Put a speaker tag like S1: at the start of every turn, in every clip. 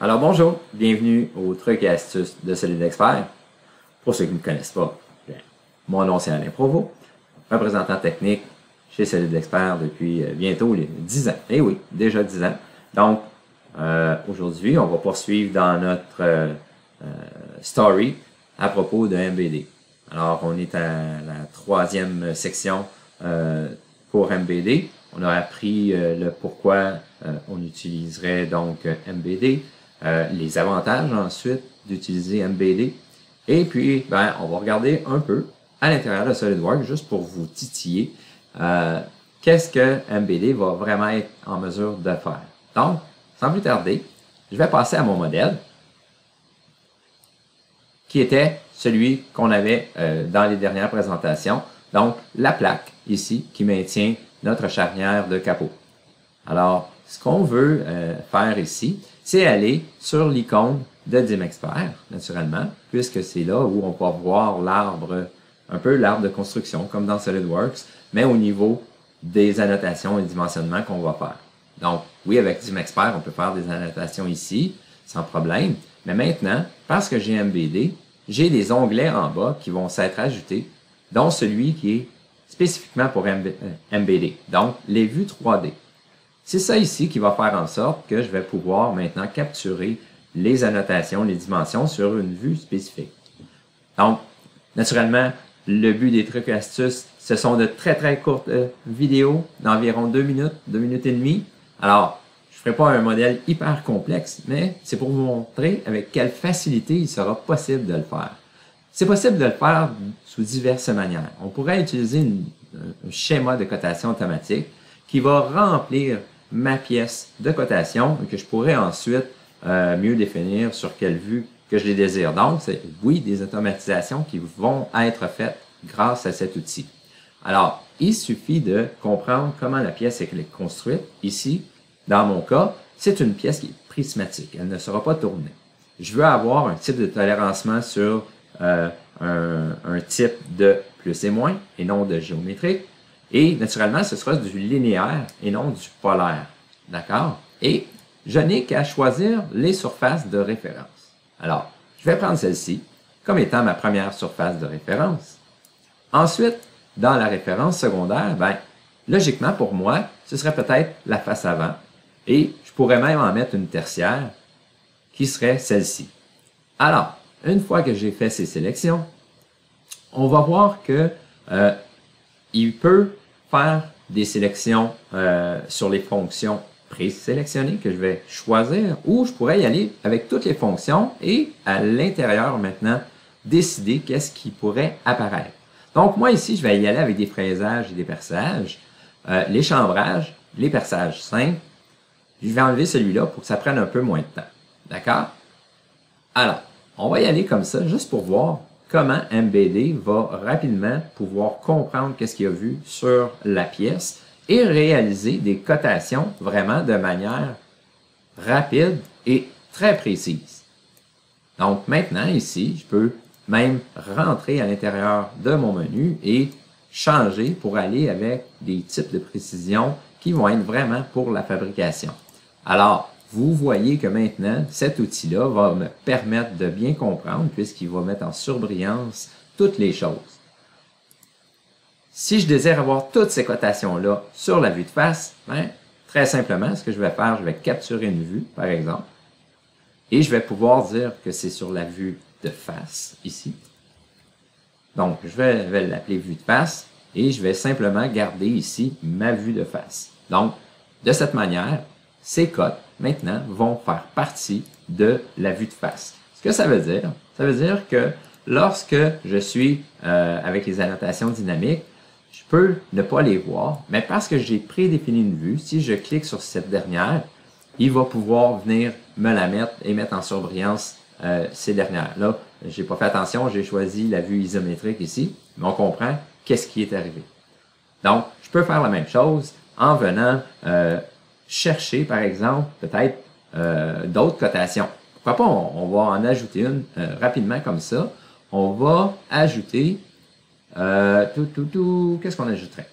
S1: Alors bonjour, bienvenue au truc et astuces de Solide Expert. Pour ceux qui ne me connaissent pas, bien, mon nom c'est Alain Provo, représentant technique chez Solide Expert depuis euh, bientôt les 10 ans. Eh oui, déjà 10 ans. Donc, euh, aujourd'hui, on va poursuivre dans notre euh, story à propos de MBD. Alors, on est à la troisième section pour MBD. On a appris le pourquoi on utiliserait donc MBD, euh, les avantages ensuite d'utiliser MBD. Et puis, ben, on va regarder un peu à l'intérieur de SolidWorks, juste pour vous titiller, euh, qu'est-ce que MBD va vraiment être en mesure de faire. Donc, sans plus tarder, je vais passer à mon modèle, qui était celui qu'on avait euh, dans les dernières présentations. Donc, la plaque ici qui maintient notre charnière de capot. Alors, ce qu'on veut faire ici, c'est aller sur l'icône de DimExpert, naturellement, puisque c'est là où on va voir l'arbre, un peu l'arbre de construction, comme dans SolidWorks, mais au niveau des annotations et dimensionnements qu'on va faire. Donc, oui, avec DimExpert, on peut faire des annotations ici, sans problème. Mais maintenant, parce que j'ai MBD, j'ai des onglets en bas qui vont s'être ajoutés, dont celui qui est spécifiquement pour MB, euh, MBD, donc les vues 3D. C'est ça ici qui va faire en sorte que je vais pouvoir maintenant capturer les annotations, les dimensions sur une vue spécifique. Donc, naturellement, le but des trucs et astuces, ce sont de très très courtes euh, vidéos d'environ deux minutes, deux minutes et demie. Alors, je ne ferai pas un modèle hyper complexe, mais c'est pour vous montrer avec quelle facilité il sera possible de le faire. C'est possible de le faire sous diverses manières. On pourrait utiliser un schéma de cotation automatique qui va remplir ma pièce de cotation que je pourrais ensuite euh, mieux définir sur quelle vue que je les désire. Donc, c'est oui, des automatisations qui vont être faites grâce à cet outil. Alors, il suffit de comprendre comment la pièce est construite. Ici, dans mon cas, c'est une pièce qui est prismatique. Elle ne sera pas tournée. Je veux avoir un type de tolérancement sur euh, un, un, type de plus et moins et non de géométrique. Et naturellement, ce sera du linéaire et non du polaire. D'accord? Et je n'ai qu'à choisir les surfaces de référence. Alors, je vais prendre celle-ci comme étant ma première surface de référence. Ensuite, dans la référence secondaire, ben, logiquement pour moi, ce serait peut-être la face avant. Et je pourrais même en mettre une tertiaire qui serait celle-ci. Alors, une fois que j'ai fait ces sélections, on va voir que euh, il peut faire des sélections euh, sur les fonctions présélectionnées que je vais choisir ou je pourrais y aller avec toutes les fonctions et à l'intérieur maintenant décider qu'est-ce qui pourrait apparaître. Donc moi ici, je vais y aller avec des fraisages et des perçages, euh, les chambrages, les perçages simples. Je vais enlever celui-là pour que ça prenne un peu moins de temps. D'accord? Alors, on va y aller comme ça, juste pour voir comment MBD va rapidement pouvoir comprendre qu'est-ce qu'il a vu sur la pièce et réaliser des cotations vraiment de manière rapide et très précise. Donc maintenant, ici, je peux même rentrer à l'intérieur de mon menu et changer pour aller avec des types de précision qui vont être vraiment pour la fabrication. Alors, vous voyez que maintenant, cet outil-là va me permettre de bien comprendre puisqu'il va mettre en surbrillance toutes les choses. Si je désire avoir toutes ces cotations-là sur la vue de face, ben, très simplement, ce que je vais faire, je vais capturer une vue, par exemple, et je vais pouvoir dire que c'est sur la vue de face, ici. Donc, je vais, vais l'appeler vue de face, et je vais simplement garder ici ma vue de face. Donc, de cette manière, ces cotes, maintenant, vont faire partie de la vue de face. Ce que ça veut dire, ça veut dire que lorsque je suis euh, avec les annotations dynamiques, je peux ne pas les voir, mais parce que j'ai prédéfini une vue, si je clique sur cette dernière, il va pouvoir venir me la mettre et mettre en surbrillance euh, ces dernières. Là, j'ai pas fait attention, j'ai choisi la vue isométrique ici, mais on comprend qu'est-ce qui est arrivé. Donc, je peux faire la même chose en venant euh, chercher, par exemple, peut-être euh, d'autres cotations. Pourquoi pas, on, va en ajouter une euh, rapidement comme ça. On va ajouter euh, tout, tout, tout, qu'est-ce qu'on ajouterait?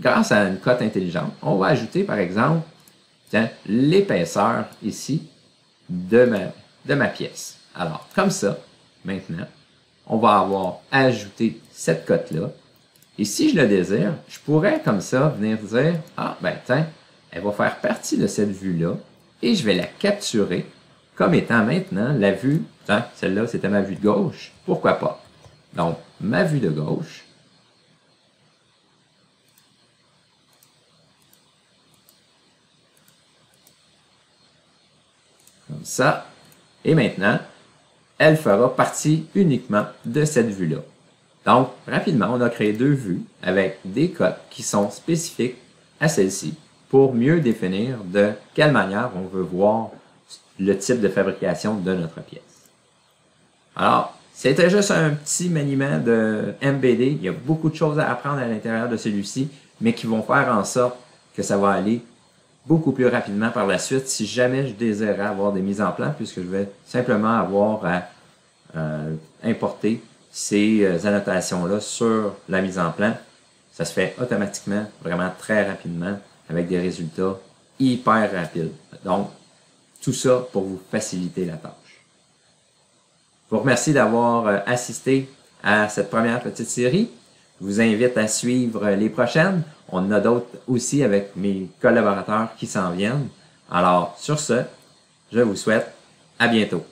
S1: Grâce à une cote intelligente, on va ajouter, par exemple, l'épaisseur ici de ma, de ma pièce. Alors, comme ça, maintenant, on va avoir ajouté cette cote-là. Et si je le désire, je pourrais comme ça venir dire, ah ben tiens, elle va faire partie de cette vue-là et je vais la capturer comme étant maintenant la vue, tiens, celle-là c'était ma vue de gauche, pourquoi pas? Donc, ma vue de gauche, comme ça, et maintenant, elle fera partie uniquement de cette vue-là. Donc, rapidement, on a créé deux vues avec des codes qui sont spécifiques à celle-ci pour mieux définir de quelle manière on veut voir le type de fabrication de notre pièce. Alors, c'était juste un petit maniement de MBD. Il y a beaucoup de choses à apprendre à l'intérieur de celui-ci, mais qui vont faire en sorte que ça va aller beaucoup plus rapidement par la suite si jamais je désirais avoir des mises en place, puisque je vais simplement avoir à euh, importer ces euh, annotations-là sur la mise en plan. Ça se fait automatiquement, vraiment très rapidement, avec des résultats hyper rapides. Donc, tout ça pour vous faciliter la tâche. Je vous remercie d'avoir euh, assisté à cette première petite série. Je vous invite à suivre les prochaines. On en a d'autres aussi avec mes collaborateurs qui s'en viennent. Alors, sur ce, je vous souhaite à bientôt.